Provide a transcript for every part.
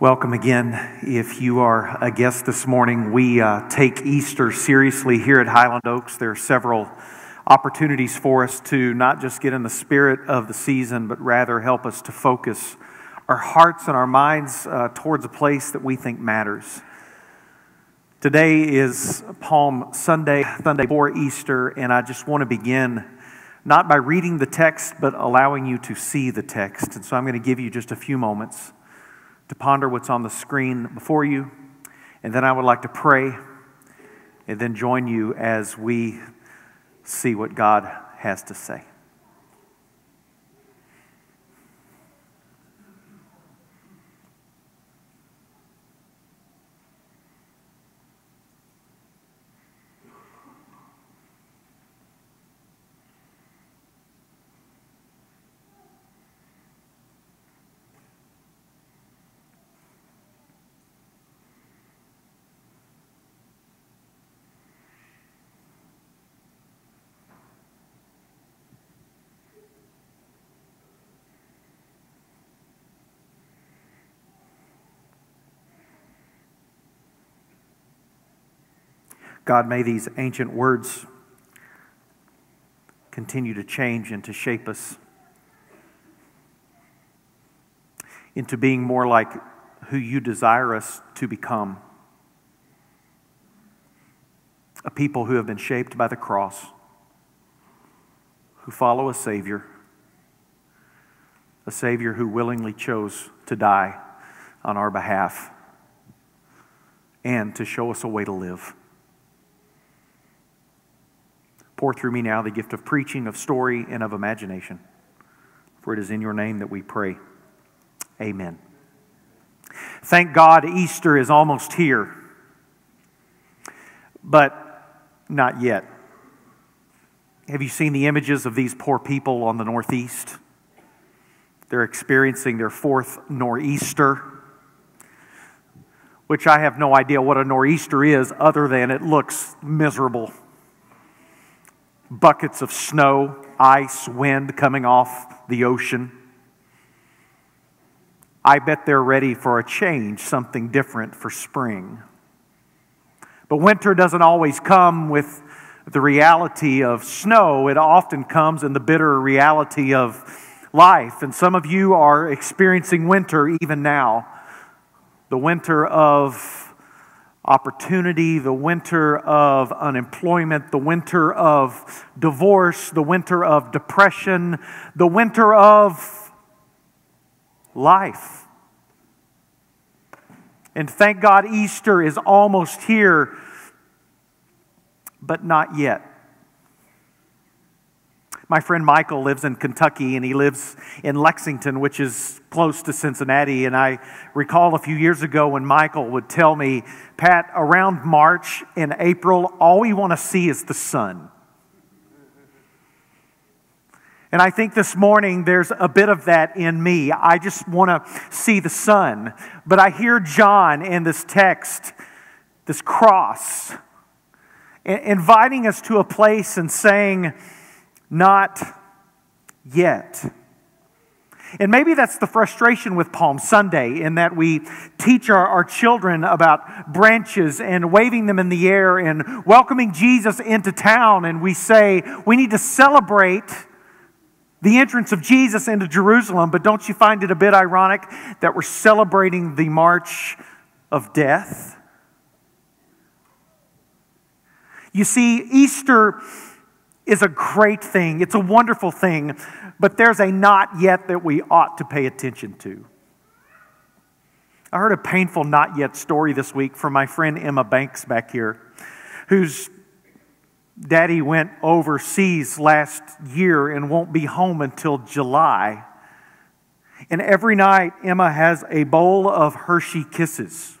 Welcome again. If you are a guest this morning, we uh, take Easter seriously here at Highland Oaks. There are several opportunities for us to not just get in the spirit of the season, but rather help us to focus our hearts and our minds uh, towards a place that we think matters. Today is Palm Sunday, Sunday before Easter, and I just want to begin not by reading the text, but allowing you to see the text. And so I'm going to give you just a few moments to ponder what's on the screen before you. And then I would like to pray and then join you as we see what God has to say. God, may these ancient words continue to change and to shape us into being more like who you desire us to become. A people who have been shaped by the cross, who follow a Savior, a Savior who willingly chose to die on our behalf and to show us a way to live. Pour through me now the gift of preaching, of story, and of imagination. For it is in your name that we pray. Amen. Thank God Easter is almost here, but not yet. Have you seen the images of these poor people on the Northeast? They're experiencing their fourth nor'easter, which I have no idea what a nor'easter is other than it looks miserable buckets of snow, ice, wind coming off the ocean. I bet they're ready for a change, something different for spring. But winter doesn't always come with the reality of snow, it often comes in the bitter reality of life. And some of you are experiencing winter even now the winter of opportunity, the winter of unemployment, the winter of divorce, the winter of depression, the winter of life. And thank God Easter is almost here, but not yet. My friend Michael lives in Kentucky and he lives in Lexington, which is close to Cincinnati. And I recall a few years ago when Michael would tell me, Pat, around March and April, all we want to see is the sun. And I think this morning there's a bit of that in me. I just want to see the sun. But I hear John in this text, this cross, inviting us to a place and saying, not yet. And maybe that's the frustration with Palm Sunday, in that we teach our, our children about branches and waving them in the air and welcoming Jesus into town. And we say we need to celebrate the entrance of Jesus into Jerusalem, but don't you find it a bit ironic that we're celebrating the march of death? You see, Easter is a great thing, it's a wonderful thing, but there's a not yet that we ought to pay attention to. I heard a painful not yet story this week from my friend Emma Banks back here, whose daddy went overseas last year and won't be home until July. And every night, Emma has a bowl of Hershey Kisses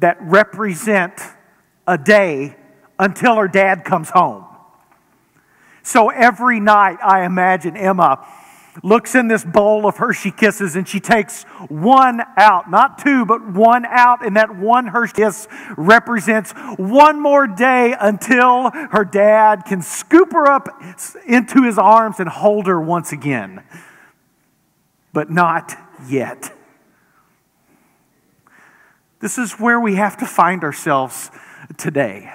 that represent a day until her dad comes home. So every night, I imagine Emma looks in this bowl of Hershey Kisses and she takes one out, not two, but one out, and that one Hershey Kiss represents one more day until her dad can scoop her up into his arms and hold her once again. But not yet. This is where we have to find ourselves today.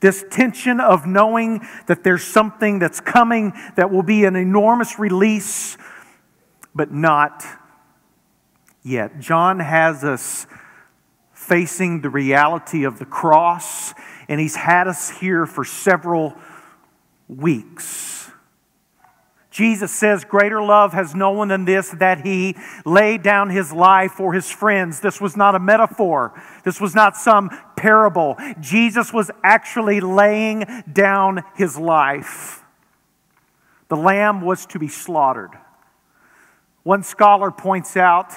This tension of knowing that there's something that's coming that will be an enormous release, but not yet. John has us facing the reality of the cross, and he's had us here for several weeks. Jesus says, Greater love has no one than this, that he laid down his life for his friends. This was not a metaphor. This was not some parable. Jesus was actually laying down his life. The lamb was to be slaughtered. One scholar points out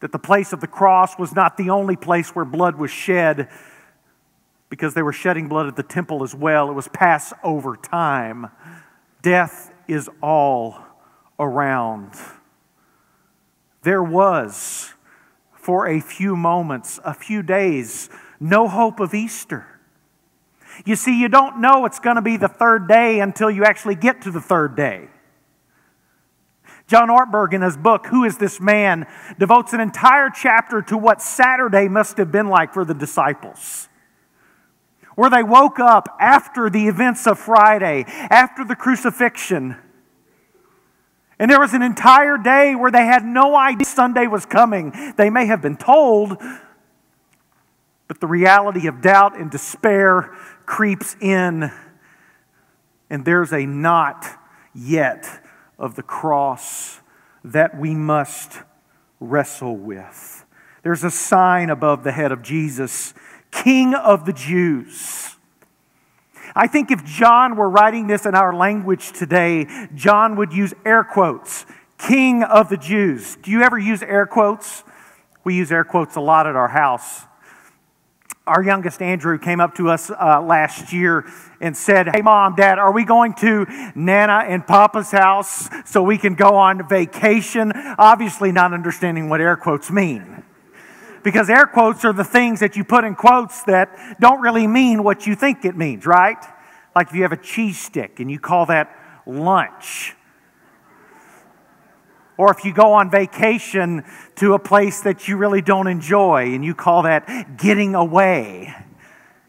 that the place of the cross was not the only place where blood was shed because they were shedding blood at the temple as well. It was Passover time. Death is all around. There was, for a few moments, a few days, no hope of Easter. You see, you don't know it's going to be the third day until you actually get to the third day. John Ortberg, in his book, Who is This Man, devotes an entire chapter to what Saturday must have been like for the disciples where they woke up after the events of Friday, after the crucifixion. And there was an entire day where they had no idea Sunday was coming. They may have been told, but the reality of doubt and despair creeps in, and there's a not yet of the cross that we must wrestle with. There's a sign above the head of Jesus King of the Jews. I think if John were writing this in our language today, John would use air quotes King of the Jews. Do you ever use air quotes? We use air quotes a lot at our house. Our youngest Andrew came up to us uh, last year and said, Hey, mom, dad, are we going to Nana and Papa's house so we can go on vacation? Obviously, not understanding what air quotes mean because air quotes are the things that you put in quotes that don't really mean what you think it means, right? Like if you have a cheese stick and you call that lunch. Or if you go on vacation to a place that you really don't enjoy and you call that getting away.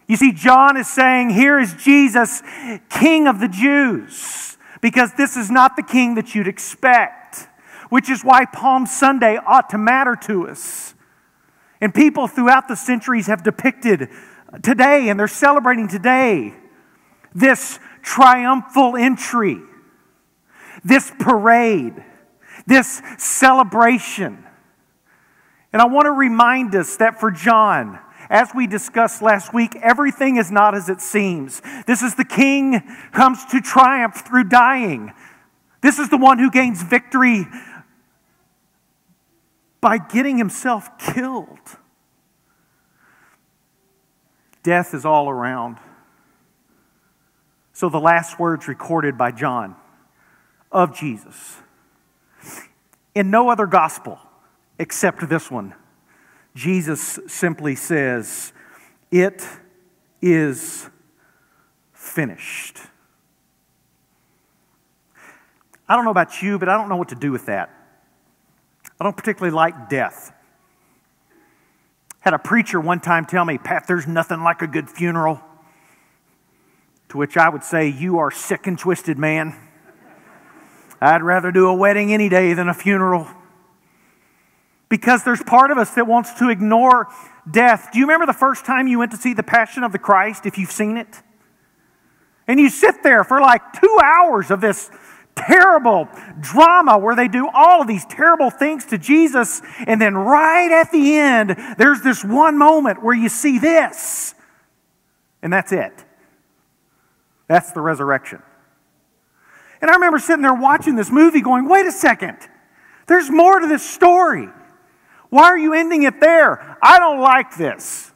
You see, John is saying, Here is Jesus, King of the Jews, because this is not the king that you'd expect, which is why Palm Sunday ought to matter to us. And people throughout the centuries have depicted today, and they're celebrating today, this triumphal entry, this parade, this celebration. And I want to remind us that for John, as we discussed last week, everything is not as it seems. This is the king comes to triumph through dying. This is the one who gains victory by getting himself killed. Death is all around. So, the last words recorded by John of Jesus. In no other gospel except this one, Jesus simply says, It is finished. I don't know about you, but I don't know what to do with that. I don't particularly like death. Had a preacher one time tell me, Pat, there's nothing like a good funeral. To which I would say, You are sick and twisted, man. I'd rather do a wedding any day than a funeral. Because there's part of us that wants to ignore death. Do you remember the first time you went to see The Passion of the Christ, if you've seen it? And you sit there for like two hours of this terrible drama where they do all of these terrible things to Jesus. And then right at the end, there's this one moment where you see this. And that's it. That's the resurrection. And I remember sitting there watching this movie going, wait a second, there's more to this story. Why are you ending it there? I don't like this.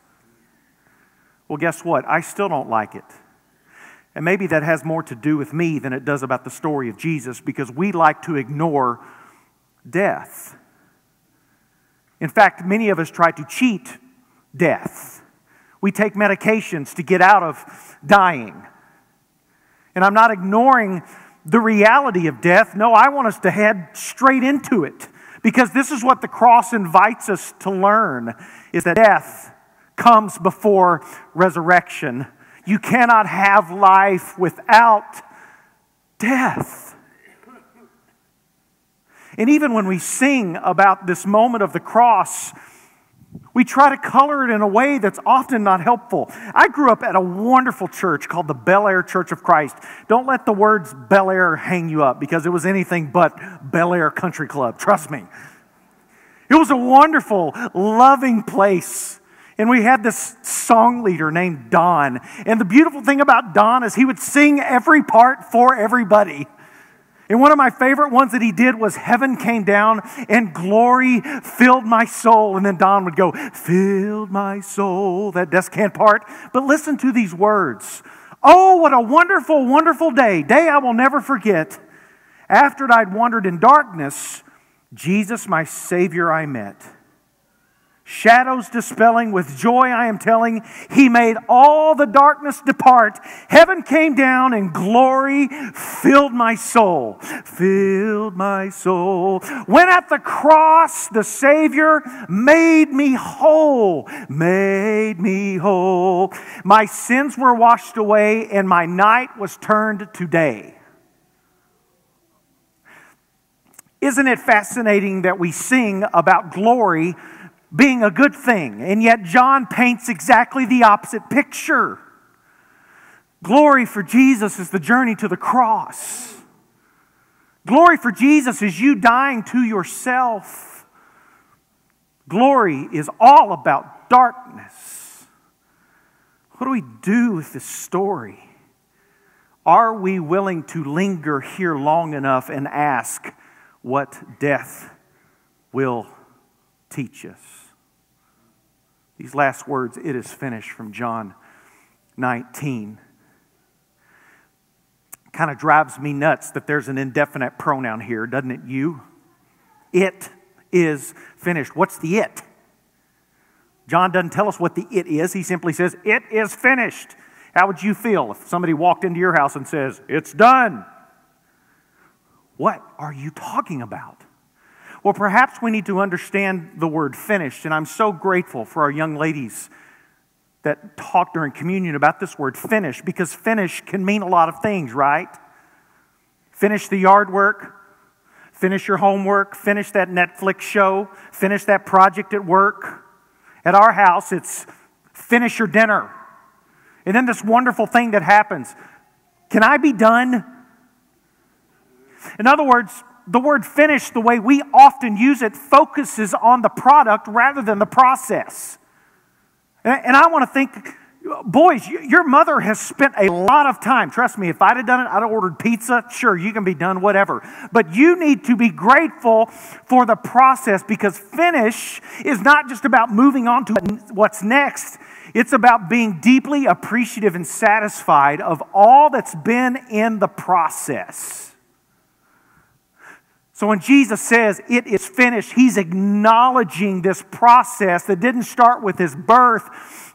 Well, guess what? I still don't like it. And maybe that has more to do with me than it does about the story of Jesus because we like to ignore death. In fact, many of us try to cheat death. We take medications to get out of dying. And I'm not ignoring the reality of death. No, I want us to head straight into it Because this is what the cross invites us to learn is that death comes before resurrection. You cannot have life without death. And even when we sing about this moment of the cross, we try to color it in a way that's often not helpful. I grew up at a wonderful church called the Bel Air Church of Christ. Don't let the words Bel Air hang you up because it was anything but Bel Air Country Club. Trust me. It was a wonderful, loving place. And we had this song leader named Don. And the beautiful thing about Don is he would sing every part for everybody. And one of my favorite ones that he did was Heaven came down and glory filled my soul. And then Don would go, Filled my soul, that descant part. But listen to these words. Oh, what a wonderful, wonderful day. Day I will never forget. After I'd wandered in darkness, Jesus, my Savior, I met shadows dispelling, with joy I am telling, He made all the darkness depart. Heaven came down and glory filled my soul. Filled my soul. When at the cross the Savior made me whole, made me whole. My sins were washed away and my night was turned to day. Isn't it fascinating that we sing about glory being a good thing. And yet, John paints exactly the opposite picture. Glory for Jesus is the journey to the cross. Glory for Jesus is you dying to yourself. Glory is all about darkness. What do we do with this story? Are we willing to linger here long enough and ask what death will teach us. These last words, it is finished, from John 19. Kind of drives me nuts that there's an indefinite pronoun here, doesn't it? You? It is finished. What's the it? John doesn't tell us what the it is. He simply says, It is finished. How would you feel if somebody walked into your house and says, It's done? What are you talking about? Well, perhaps we need to understand the word finished, and I'm so grateful for our young ladies that talked during communion about this word finished, because finish can mean a lot of things, right? Finish the yard work, finish your homework, finish that Netflix show, finish that project at work. At our house, it's finish your dinner. And then this wonderful thing that happens can I be done? In other words, the word finish, the way we often use it, focuses on the product rather than the process. And I want to think, boys, your mother has spent a lot of time. Trust me, if I'd have done it, I'd have ordered pizza. Sure, you can be done, whatever. But you need to be grateful for the process because finish is not just about moving on to what's next. It's about being deeply appreciative and satisfied of all that's been in the process. So when Jesus says it is finished, he's acknowledging this process that didn't start with his birth,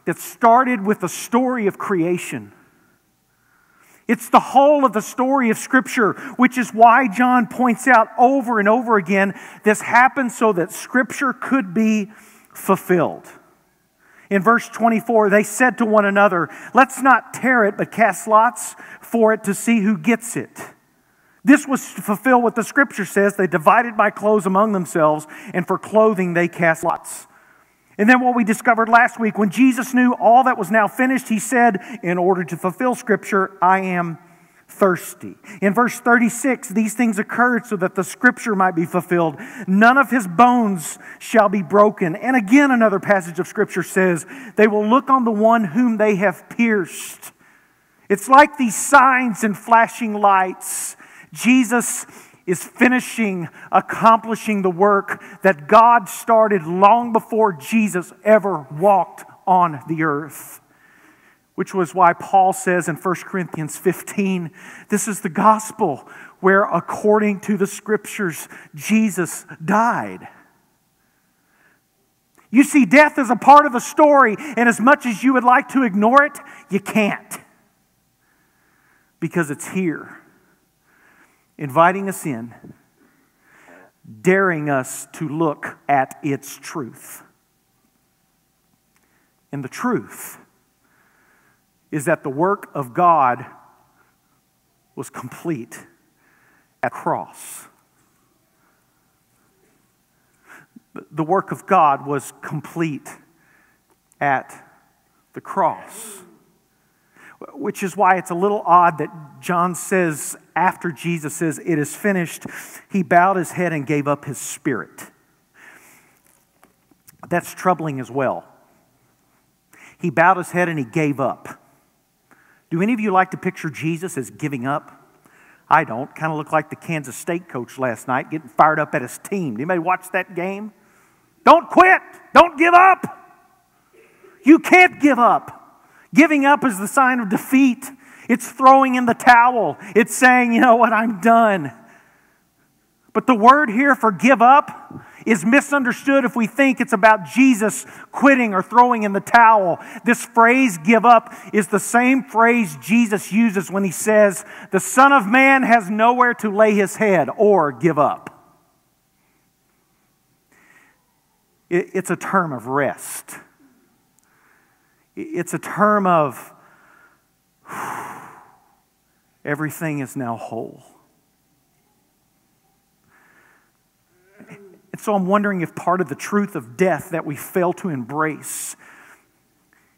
that started with the story of creation. It's the whole of the story of Scripture, which is why John points out over and over again this happened so that Scripture could be fulfilled. In verse 24, they said to one another, Let's not tear it, but cast lots for it to see who gets it. This was to fulfill what the scripture says. They divided my clothes among themselves, and for clothing they cast lots. And then what we discovered last week, when Jesus knew all that was now finished, he said, In order to fulfill scripture, I am thirsty. In verse 36, these things occurred so that the scripture might be fulfilled. None of his bones shall be broken. And again, another passage of scripture says, They will look on the one whom they have pierced. It's like these signs and flashing lights Jesus is finishing, accomplishing the work that God started long before Jesus ever walked on the earth. Which was why Paul says in 1 Corinthians 15, this is the gospel where, according to the scriptures, Jesus died. You see, death is a part of the story, and as much as you would like to ignore it, you can't. Because it's here inviting us in daring us to look at its truth. And the truth is that the work of God was complete at the cross. The work of God was complete at the cross. Which is why it's a little odd that John says, after Jesus says, It is finished, he bowed his head and gave up his spirit. That's troubling as well. He bowed his head and he gave up. Do any of you like to picture Jesus as giving up? I don't. Kind of look like the Kansas State coach last night getting fired up at his team. Did Anybody watch that game? Don't quit. Don't give up. You can't give up. Giving up is the sign of defeat. It's throwing in the towel. It's saying, you know what, I'm done. But the word here for give up is misunderstood if we think it's about Jesus quitting or throwing in the towel. This phrase, give up, is the same phrase Jesus uses when he says, The Son of Man has nowhere to lay his head or give up. It's a term of rest. It's a term of everything is now whole. And so I'm wondering if part of the truth of death that we fail to embrace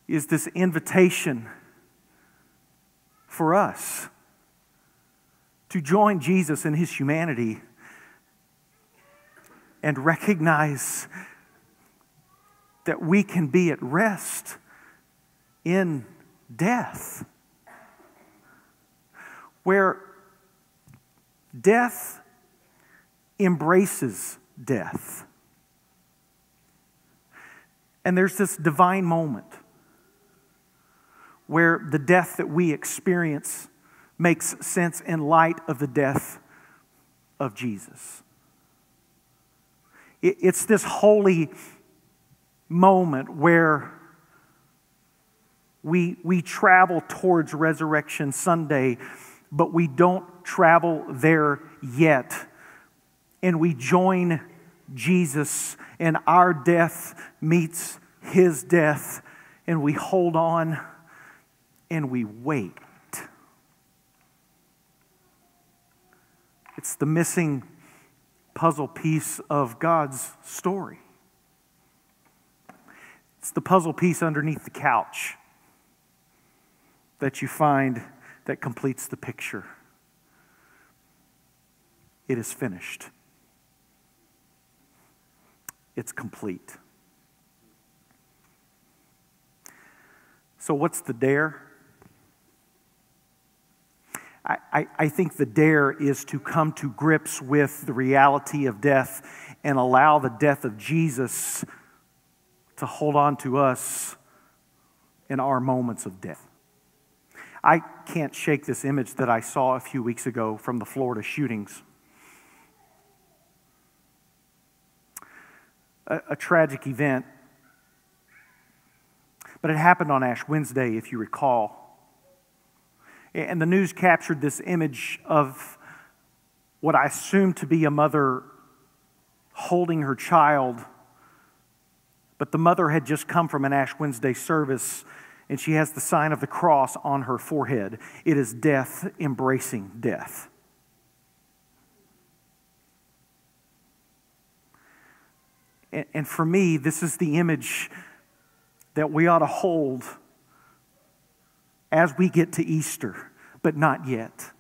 is this invitation for us to join Jesus in his humanity and recognize that we can be at rest in death, where death embraces death. And there's this divine moment where the death that we experience makes sense in light of the death of Jesus. It's this holy moment where we, we travel towards Resurrection Sunday, but we don't travel there yet. And we join Jesus, and our death meets his death, and we hold on and we wait. It's the missing puzzle piece of God's story. It's the puzzle piece underneath the couch that you find that completes the picture. It is finished. It's complete. So, what's the dare? I, I, think the dare is to come to grips with the reality of death and allow the death of Jesus to hold on to us in our moments of death. I can't shake this image that I saw a few weeks ago from the Florida shootings. A, a tragic event, but it happened on Ash Wednesday, if you recall. And the news captured this image of what I assume to be a mother holding her child, but the mother had just come from an Ash Wednesday service and she has the sign of the cross on her forehead. It is death embracing death. And for me, this is the image that we ought to hold as we get to Easter, but not yet.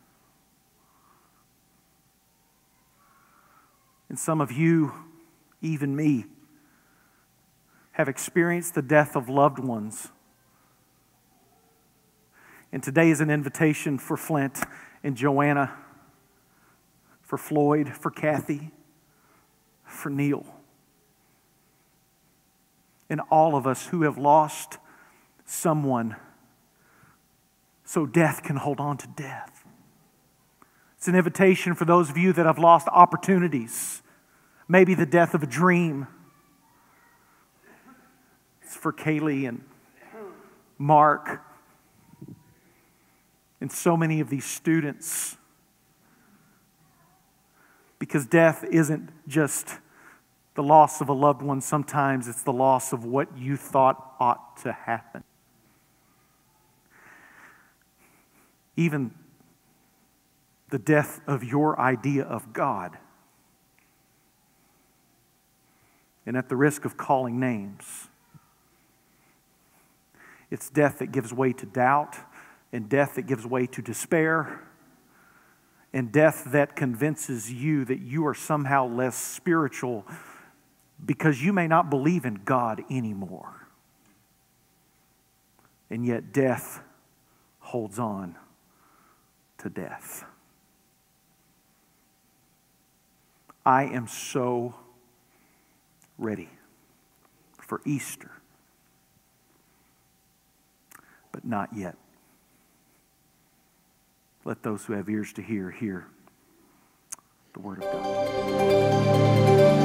And some of you, even me, have experienced the death of loved ones and today is an invitation for Flint and Joanna, for Floyd, for Kathy, for Neil, and all of us who have lost someone so death can hold on to death. It's an invitation for those of you that have lost opportunities, maybe the death of a dream. It's for Kaylee and Mark and so many of these students Because death isn't just the loss of a loved one, sometimes it's the loss of what you thought ought to happen. Even the death of your idea of God. And at the risk of calling names, it's death that gives way to doubt, and death that gives way to despair, and death that convinces you that you are somehow less spiritual because you may not believe in God anymore. And yet, death holds on to death. I am so ready for Easter, but not yet. Let those who have ears to hear hear the word of God.